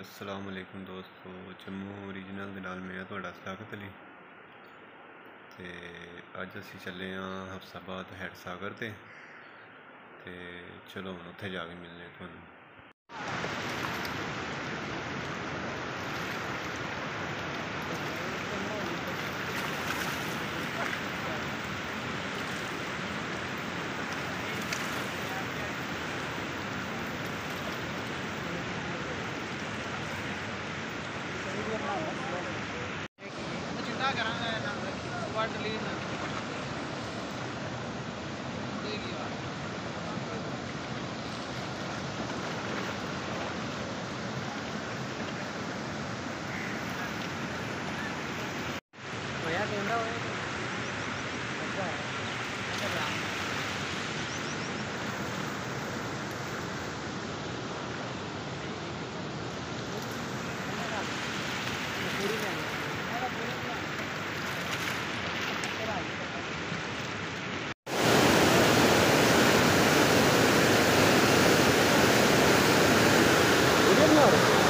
ਅਸਲਾਮ ਅਲੈਕੁਮ ਦੋਸਤੋ, ਜੰਮੂ ਰੀਜਨਲ ਦੇ ਨਾਲ ਮੈਂ ਤੁਹਾਡਾ ਸਵਾਗਤ ਲਈ ਤੇ ਅੱਜ ਅਸੀਂ ਚੱਲੇ ਆਂ ਹਫਸਾਬਾਦ ਹੈਡ ਸਾਗਰ ਤੇ। ਤੇ ਚਲੋ ਹੁਣ ਉੱਥੇ ਜਾ ਕੇ ਮਿਲਨੇ ਤੁਹਾਨੂੰ। करांगा senhora.